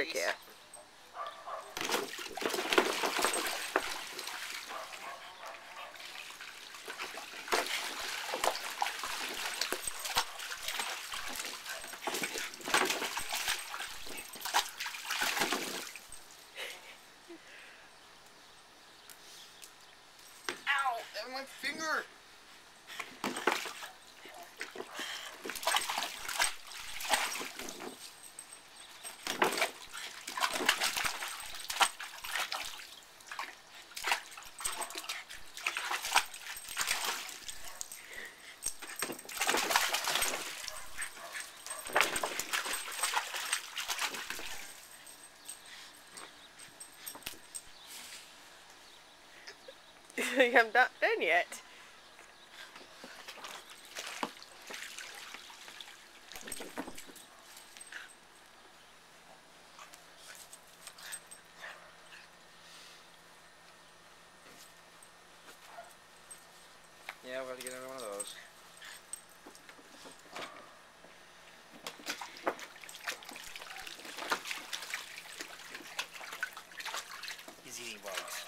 trick you. Finger! I'm not done yet. Yeah, we'll have to get another one of those. He's eating bugs.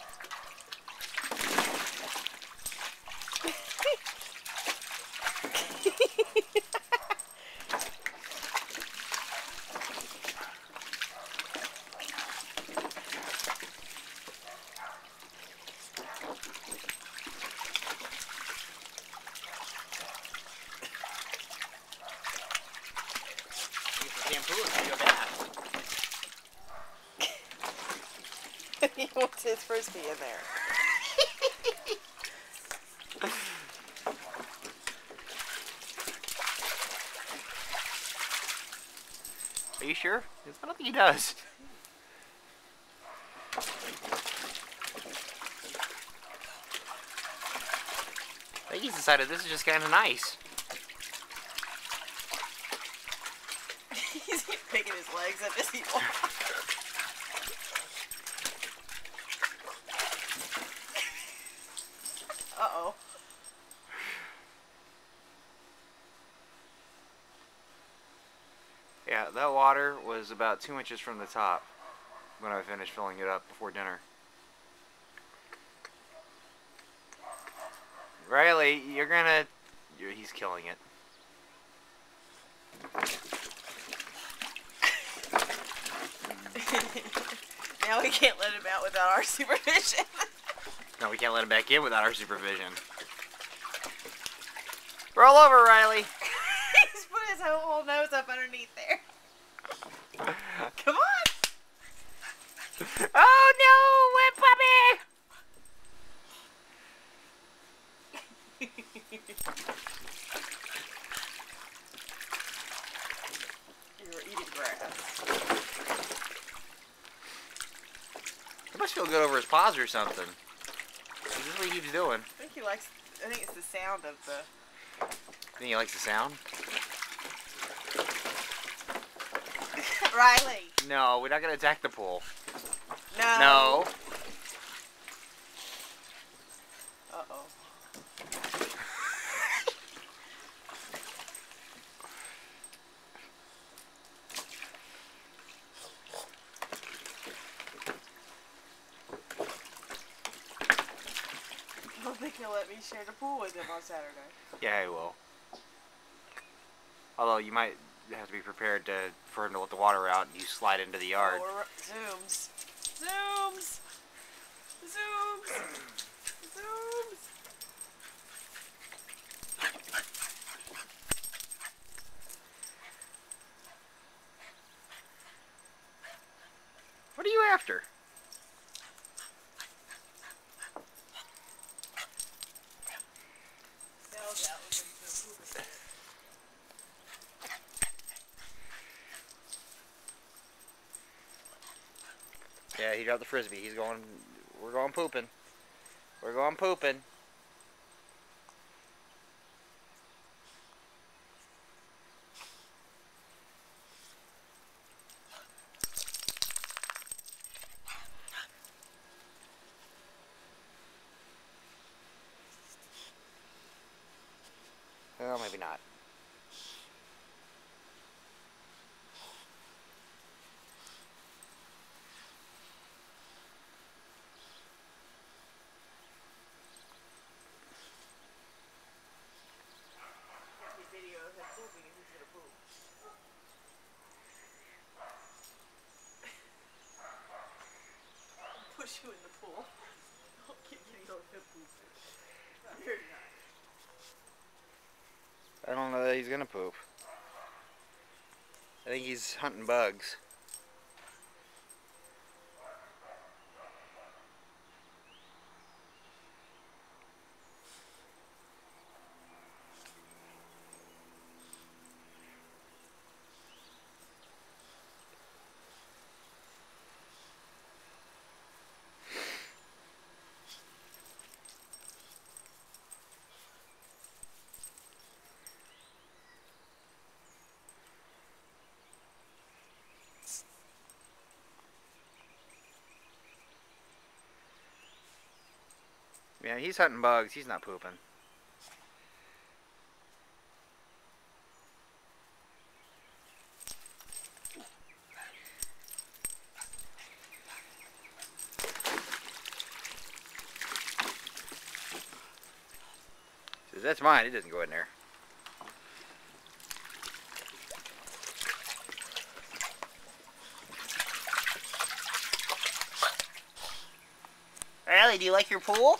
Shampoo if you go bath. he wants his frisbee in there. Are you sure? I don't think he does. I think he's decided this is just kind of nice. He's picking his legs up as he walks. Yeah, that water was about two inches from the top when I finished filling it up before dinner. Riley, you're gonna. You're, he's killing it. now we can't let him out without our supervision. No, we can't let him back in without our supervision. Roll over, Riley. He's his whole, whole nose up underneath there. Come on. Oh no, wet puppy! You were eating grass. It must feel good over his paws or something. Is what he keeps doing? I think he likes. I think it's the sound of the. I Think he likes the sound? Riley. No, we're not gonna attack the pool. No. No. Uh oh. I don't think he'll let me share the pool with him on Saturday. Yeah, he will. Although you might have to be prepared to for him to let the water out and you slide into the yard. Oh, zooms. Zooms. Zooms. Zooms. What are you after? Sells out when you put poop in it. Yeah, he dropped the frisbee. He's going. We're going pooping. We're going pooping. Well, maybe not. in the pool. Don't keep getting all the poop. Very nice. I don't know that he's gonna poop. I think he's hunting bugs. Yeah, he's hunting bugs. He's not pooping. Says, That's mine. It doesn't go in there. Riley, do you like your pool?